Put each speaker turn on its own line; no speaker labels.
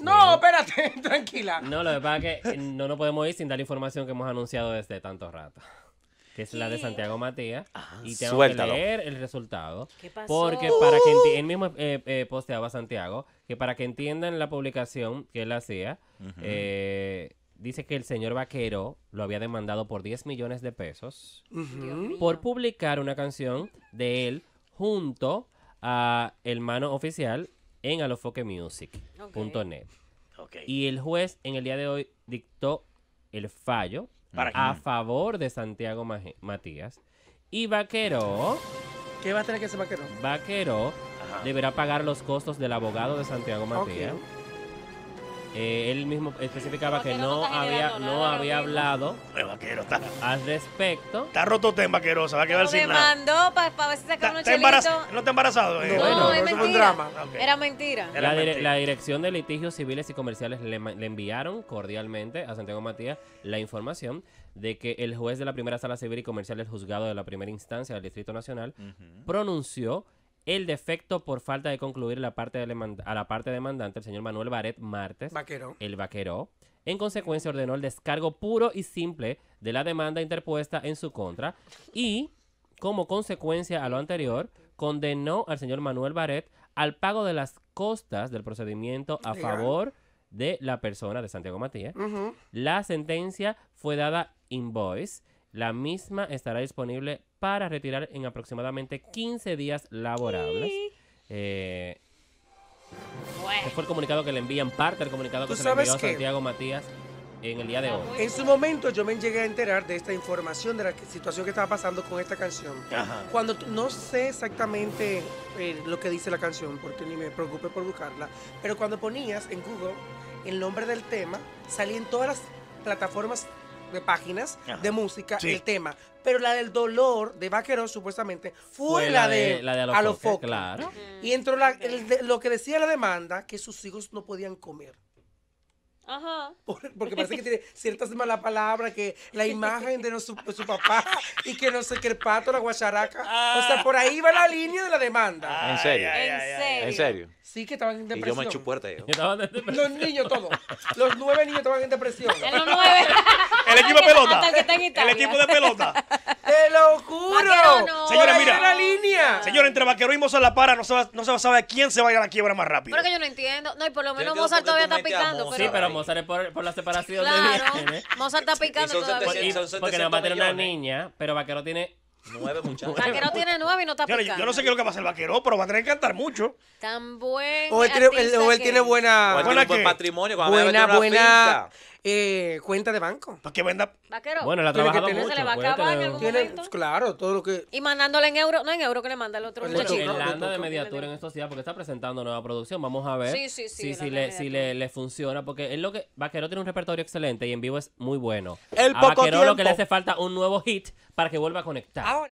No, espérate, tranquila.
No, lo que pasa es que no nos podemos ir sin dar la información que hemos anunciado desde tanto rato. Que es la de Santiago Matías. y tengo
suéltalo.
que leer el resultado.
¿Qué pasó?
Porque para que enti- él mismo eh, eh, posteaba Santiago, que para que entiendan la publicación que él hacía, eh, dice que el señor Vaquero lo había demandado por 10 millones de pesos por publicar una canción de él junto a el mano oficial en alofoquemusic.net. Y el juez en el día de hoy dictó el fallo
¿Para
a favor de Santiago Matías. Y Vaquero,
¿Qué va a tener que hacer vaquero?
Vaquero
Ajá.
deberá pagar los costos del abogado de Santiago Matías. Eh, él mismo especificaba que
no
había, no
nada
había hablado
El vaquero está,
al respecto.
está roto ten vaquero, se va a quedar sin nada.
demandó para ver si
Está,
saca unos
está embarazado.
chelitos.
No está embarazado. eh.
No,
Bueno,
No, es
un
mentira.
drama.
Era mentira.
La, dire-
mentira.
la Dirección de Litigios Civiles y Comerciales le enviaron cordialmente a Santiago Matías la información de que el juez de la primera sala civil y comercial del juzgado de la primera instancia del Distrito Nacional pronunció el defecto por falta de concluir la parte de a la parte demandante, el señor Manuel Baret Martes,
Vaquero.
el vaquero. En consecuencia, ordenó el descargo puro y simple de la demanda interpuesta en su contra y, como consecuencia a lo anterior, condenó al señor Manuel Baret al pago de las costas del procedimiento a
Legal.
favor de la persona de Santiago Matías. La sentencia fue dada invoice. La misma estará disponible para retirar en aproximadamente 15 días laborables. Eh,
Bueno.
este fue el comunicado que le envían, parte del comunicado que
¿Tú
se le envió a? Santiago Matías en el día de hoy.
En su momento yo me llegué a enterar de esta información, de la situación que estaba pasando con esta canción.
Ajá.
Cuando no sé exactamente eh, lo que dice la canción, porque ni me preocupé por buscarla, pero cuando ponías en Google el nombre del tema, salía en todas las plataformas de páginas
Ajá.
de música
Sí.
el tema. Pero la del dolor de Vaquero, supuestamente, fue,
Fue
la, de,
la de
Alofoque.
Alofoque, claro.
Y entró la- el de- lo que decía la demanda, que sus hijos no podían comer.
Ajá.
Por- Porque parece que tiene ciertas malas palabras, que la imagen de, no su, de su papá y que no sé qué el pato, la guacharaca. O sea, por ahí va la línea de la demanda.
Serio?
ay,
En
ay, ay,
serio.
¿En serio?
Sí, que estaban en
Y yo
depresión.
me echo puerta yo.
Los niños todos. Los nueve niños estaban en depresión.
En los nueve.
El equipo de pelota.
El
equipo de pelota.
¡Te lo juro!
No.
Señores, mira.
la línea.
Señor, entre Vaquero y Mozart La Para no se, va, no se saber quién se va a ir a la quiebra más rápido.
Pero que yo no entiendo. No, y por lo menos Mozart todavía está picando.
Mozart.
Sí,
Pero,
pero Mozart es por, por la separación de
claro,
bienes.
Mozart está picando
Y son
todavía.
Y-
Son 700
porque nada más tiene una niña, pero Vaquero tiene...
Nueve muchachos.
Vaquero tiene nueve y no está
Señores,
picando.
yo no sé qué es lo que va a hacer Vaquero, pero va a tener que cantar mucho.
Tan buen
O él tiene, él- o él
que
tiene buena,
Pues
¿Buena
tiene un buen patrimonio. cuando
buena,
una
buena
finca.
Eh, cuenta de banco.
Para que venda.
Vaquero.
Bueno,
tener-
mucho.
Se le va a acabar en algún
Tiene,
momento.
claro, todo lo que...
Y mandándole en euro. No en euro que le manda el otro muchachito.
él
le
anda de mediatura en estos días porque está presentando nueva producción. Vamos a ver
Sí, sí, sí,
si, si, le, si le, le funciona. Porque él lo que Vaquero tiene un repertorio excelente y en vivo es muy bueno.
El
a
poco
Vaquero lo que le hace falta un nuevo hit para que vuelva a conectar.
Ahora,